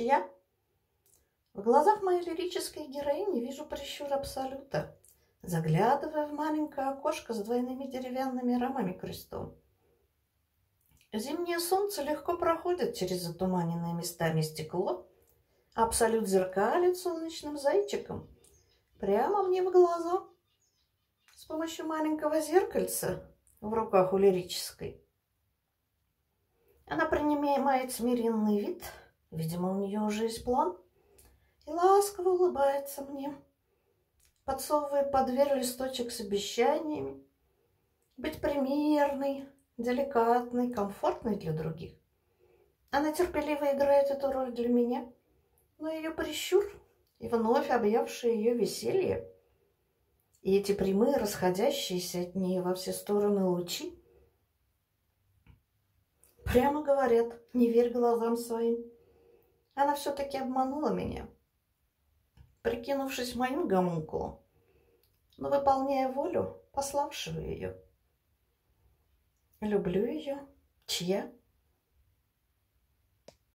Чья? В глазах моей лирической героини вижу прищур абсолюта, заглядывая в маленькое окошко с двойными деревянными рамами крестом. Зимнее солнце легко проходит через затуманенное местами стекло, а абсолют зеркалит солнечным зайчиком прямо мне в глаза с помощью маленького зеркальца в руках у лирической. Она принимает смиренный вид, видимо, у нее уже есть план, и ласково улыбается мне, подсовывая под дверь листочек с обещаниями быть примерной, деликатной, комфортной для других. Она терпеливо играет эту роль для меня, но ее прищур и вновь объявшее ее веселье, и эти прямые, расходящиеся от нее во все стороны лучи, прямо говорят, не верь глазам своим. Она все-таки обманула меня, прикинувшись моим гомункулом, но выполняя волю пославшего ее. Люблю ее. Чья?